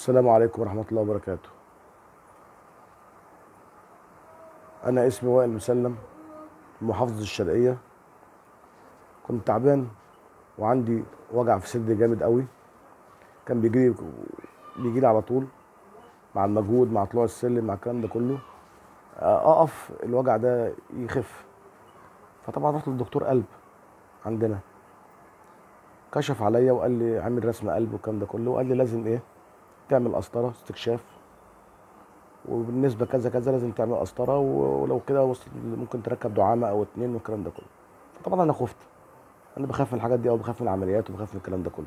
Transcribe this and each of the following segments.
السلام عليكم ورحمة الله وبركاته. أنا اسمي وائل مسلم محافظة الشرقية. كنت تعبان وعندي وجع في صدري جامد قوي. كان بيجي لي على طول مع المجهود مع طلوع السلم مع الكلام ده كله. أقف الوجع ده يخف. فطبعا رحت للدكتور قلب عندنا. كشف عليا وقال لي عامل رسم قلب والكلام ده كله وقال لي لازم إيه؟ تعمل قسطرة استكشاف. وبالنسبة كذا كذا لازم تعمل قسطرة ولو كده وصل ممكن تركب دعامة أو اتنين والكلام ده كله. فطبعا أنا خفت. أنا بخاف من الحاجات دي أو بخاف من العمليات وبخاف من الكلام ده كله.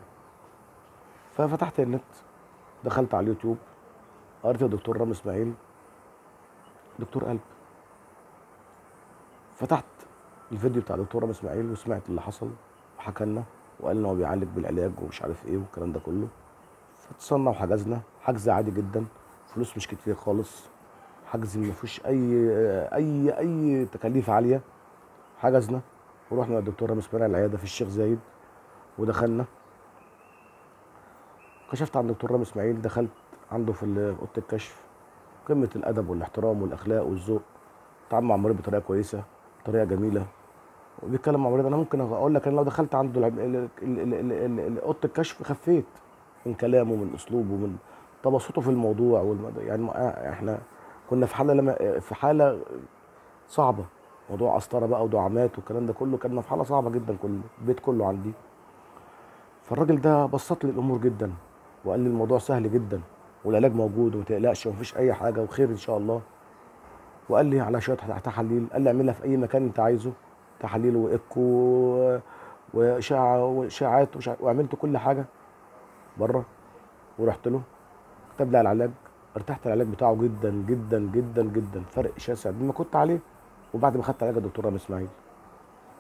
ففتحت النت دخلت على اليوتيوب قريت الدكتور رامي إسماعيل دكتور قلب. فتحت الفيديو بتاع الدكتور رامي إسماعيل وسمعت اللي حصل وحكى لنا وقال لنا هو بيعالج بالعلاج ومش عارف إيه والكلام ده كله. فاتصلنا وحجزنا. حجز عادي جدا. فلوس مش كتير خالص. حجز ما فيهوش أي أي أي تكاليف عالية. حجزنا. ورحنا للدكتور رامي اسماعيل العيادة في الشيخ زايد. ودخلنا. كشفت عند الدكتور رامي إسماعيل. دخلت عنده في أوضة الكشف. قمة الأدب والإحترام والأخلاق والذوق. تعامل مع المريض بطريقة كويسة بطريقة جميلة. وبيتكلم مع المريض أنا ممكن أقول لك أنا لو دخلت عنده أوضة الكشف خفيت. من كلامه من أسلوبه من تبسطه في الموضوع والمد... يعني إحنا كنا في حالة لما في حالة صعبة. موضوع قسطره بقى ودعامات والكلام ده كله كنا في حالة صعبة جدا كل البيت كله عندي. فالراجل ده بسط لي الأمور جدا وقال لي الموضوع سهل جدا والعلاج موجود وما تقلقش ومفيش أي حاجة وخير إن شاء الله. وقال لي على شوية تحاليل قال لي اعملها في أي مكان أنت عايزه تحاليل وإيكو واشعه وإشاعات وعملت كل حاجة. بره ورحت له. كتب لي العلاج. ارتحت العلاج بتاعه جدا جدا جدا جدا. فرق شاسع. بما كنت عليه. وبعد ما خدت علاج الدكتور رامي إسماعيل.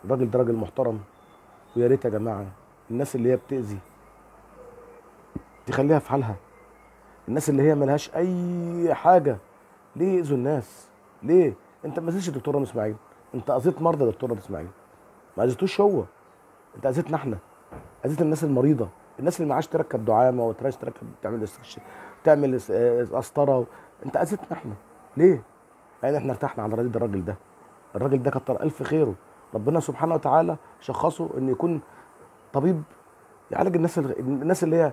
الراجل ده راجل محترم. ويا ريت يا جماعة الناس اللي هي بتأذي تخليها في حالها. الناس اللي هي ملهاش أي حاجة. ليه يأذوا الناس؟ ليه؟ انت ما أذيتش الدكتور رامي إسماعيل. انت أذيت مرضى الدكتور رامي إسماعيل. ما أذيتوش هو. انت أذيتنا إحنا. أذيت الناس المريضة. الناس اللي معاش تركب دعامة وتراش تركب تعمل تعمل قسطرة انت أذيتنا إحنا. ليه؟ يعني إحنا ارتحنا على رصيد الراجل ده. الراجل ده كتر ألف خيره. ربنا سبحانه وتعالى شخصه انه يكون طبيب يعالج الناس الناس اللي هي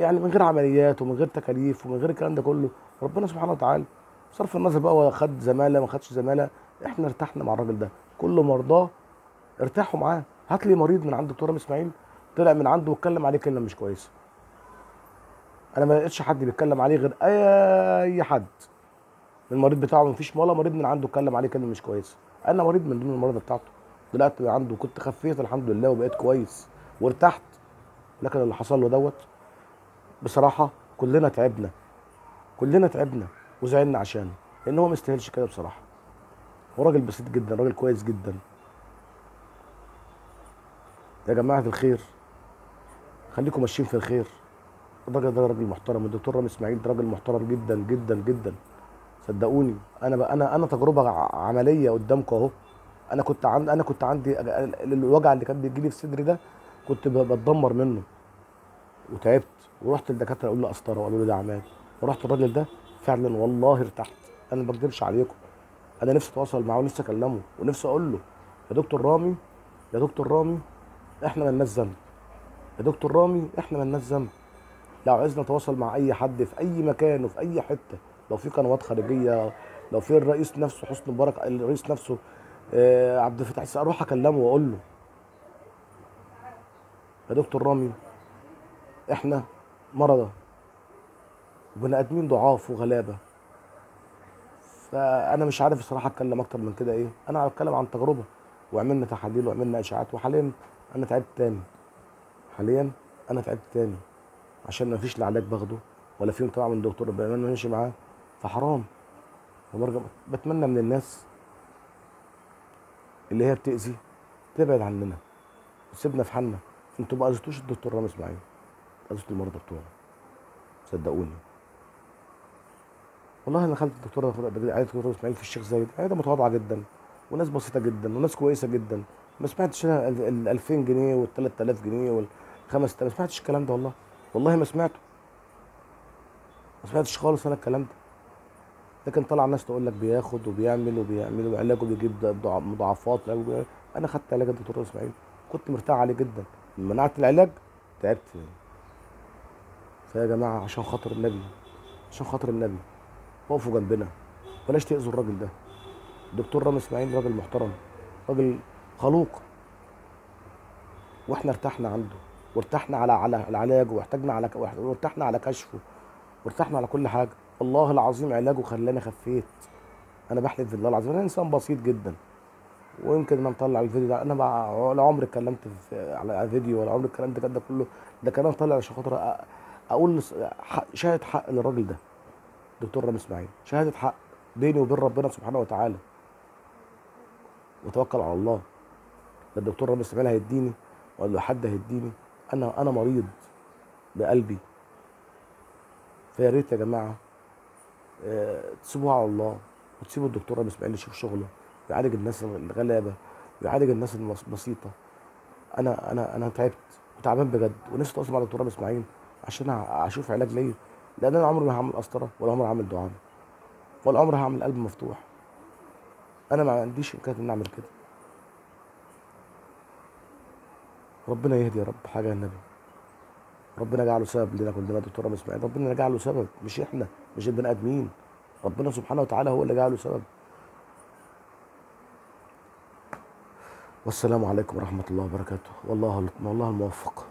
يعني من غير عمليات ومن غير تكاليف ومن غير الكلام ده كله. ربنا سبحانه وتعالى بصرف النظر بقى هو خد زمالة ما خدش زمالة. إحنا ارتحنا مع الراجل ده. كل مرضاه. ارتاحوا معاه. هات لي مريض من عند دكتور إسماعيل. طلع من عنده واتكلم عليه كلمة مش كويسة. أنا ما لقيتش حد بيتكلم عليه غير أي حد من المريض بتاعه. مفيش ولا مريض من عنده اتكلم عليه كلمة مش كويسة. أنا مريض من ضمن المرضى بتاعته. طلعت عنده كنت خفيت الحمد لله وبقيت كويس وارتحت. لكن اللي حصل له دوت بصراحة كلنا تعبنا. كلنا تعبنا وزعلنا عشانه لأن هو ما يستاهلش كده بصراحة. هو راجل بسيط جدا راجل كويس جدا. يا جماعة الخير. خليكم ماشيين في الخير. الراجل ده راجل محترم الدكتور رامي اسماعيل ده راجل محترم جدا جدا جدا. صدقوني أنا أنا أنا تجربة عملية قدامكم أهو. أنا كنت عند أنا كنت عندي الوجع اللي كان بيجي لي في صدري ده كنت بتدمر منه. وتعبت ورحت للدكاترة أقول له قسطره وقالوا لي ده عماد. ورحت الراجل ده فعلا والله ارتحت. أنا ما بكذبش عليكم. أنا نفسي أتواصل معاه ونفسي أكلمه ونفسي أقول له يا دكتور رامي يا دكتور رامي إحنا مالناش ذنب. يا دكتور رامي إحنا مالناش ذنب. لو عايزنا نتواصل مع أي حد في أي مكان وفي أي حتة لو في قنوات خارجية لو في الرئيس نفسه حسني مبارك الرئيس نفسه آه عبد الفتاح السيسي أروح أكلمه وأقول له. يا دكتور رامي إحنا مرضى وبني آدمين ضعاف وغلابة. فأنا مش عارف الصراحة أتكلم أكتر من كده إيه. أنا هتكلم عن تجربة وعملنا تحاليل وعملنا إشاعات وحاليا أنا تعبت تاني. حاليا أنا تعبت تاني عشان ما فيش لا علاج باخده ولا في متابعة من الدكتور بامانه ماشي معاه فحرام. وبرجع بتمنى من الناس اللي هي بتأذي تبعد عننا. وتسيبنا في حالنا. أنتوا ما أذيتوش الدكتور رامي إسماعيل أذيتوا المرضى بتوعنا صدقوني. والله أنا دخلت الدكتور عياده الدكتور إسماعيل في الشيخ زايد. عيادة متواضعة جدا وناس بسيطة جدا وناس كويسة جدا. ما سمعتش ال 2000 جنيه وال 3000 جنيه وال 5000 ما سمعتش الكلام ده والله. والله ما سمعته. ما سمعتش خالص أنا الكلام ده. لكن طلع ناس تقول لك بياخد وبيعمل وبيعمل وعلاجه بيجيب مضاعفات أنا خدت علاج الدكتور إسماعيل. كنت مرتاح عليه جدا. منعت العلاج تعبت فيا جماعة عشان خاطر النبي. عشان خاطر النبي. وقفوا جنبنا. بلاش تأذوا الراجل ده. الدكتور رامي إسماعيل راجل محترم. راجل خلوق. وإحنا ارتحنا عنده. وارتحنا على على العلاج واحتاجنا على وارتحنا على كشفه. وارتحنا على كل حاجة. والله العظيم علاجه خلاني خفيت. أنا بحلف بالله العظيم. أنا إنسان بسيط جدا. ويمكن أنا مطلع الفيديو ده. أنا مع ولا عمري اتكلمت على فيديو ولا عمري اتكلمت ده كله. ده كلام طالع عشان خاطر أقول شهاده حق للراجل ده. دكتور رامي إسماعيل. شهاده حق بيني وبين ربنا سبحانه وتعالى. وتوكل على الله. لا الدكتور رامي إسماعيل هيديني ولا حد هيديني؟ أنا أنا مريض بقلبي. فيا ريت يا جماعة آه، تسيبوها على الله وتسيبوا الدكتور رامي اسماعيل يشوف شغله يعالج الناس الغلابة ويعالج الناس البسيطة. أنا أنا أنا تعبت وتعبان بجد ونفسي أتواصل مع الدكتور رامي إسماعيل عشان أشوف علاج ليا لأن أنا عمري ما هعمل قسطرة ولا عمري هعمل دعامه ولا عمري هعمل قلب مفتوح. أنا ما عنديش إمكانية إن أعمل كده. ربنا يهدي يا رب. حاجة يا النبي. ربنا جعله سبب لنا كلنا دكتور رامي اسماعيل ربنا جعله سبب. مش إحنا مش البني آدمين. ربنا سبحانه وتعالى هو اللي جعله سبب. والسلام عليكم ورحمة الله وبركاته. والله والله الموفق.